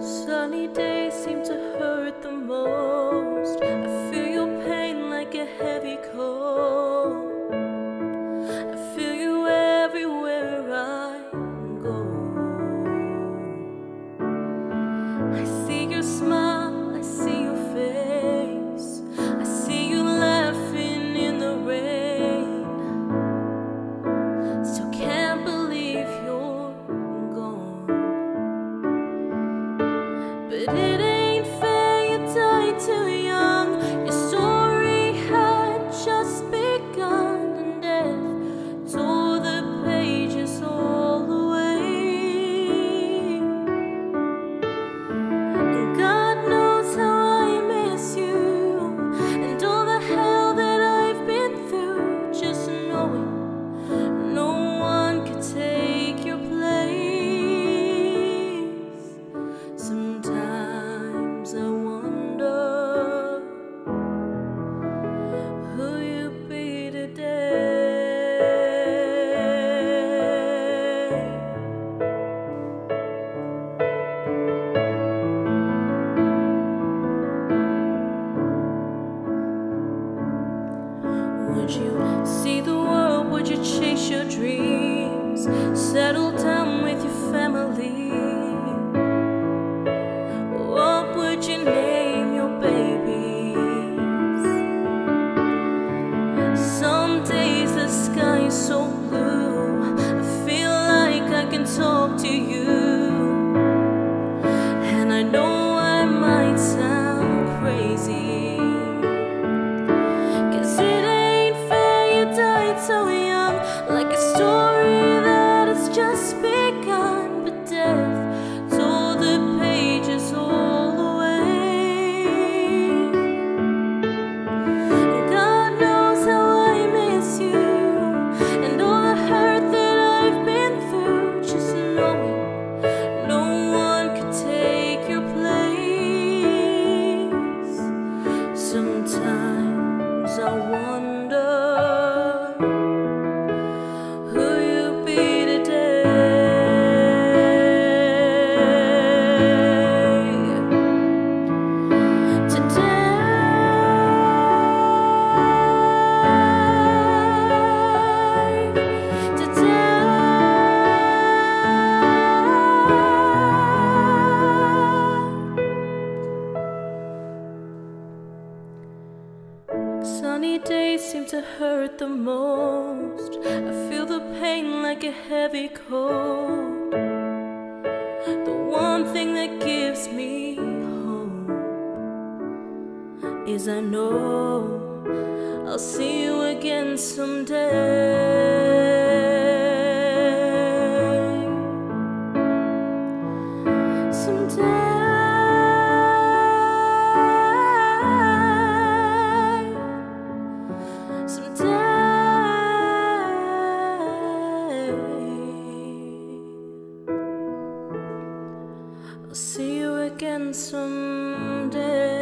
Sunny days seem to hurt the most. Would you see the world? Would you chase your dreams? Settle down with your family. What would you name your babies? Some days the sky is so blue. I feel like I can talk to you. sunny days seem to hurt the most. I feel the pain like a heavy cold. The one thing that gives me hope Is I know I'll see you again someday. you again someday.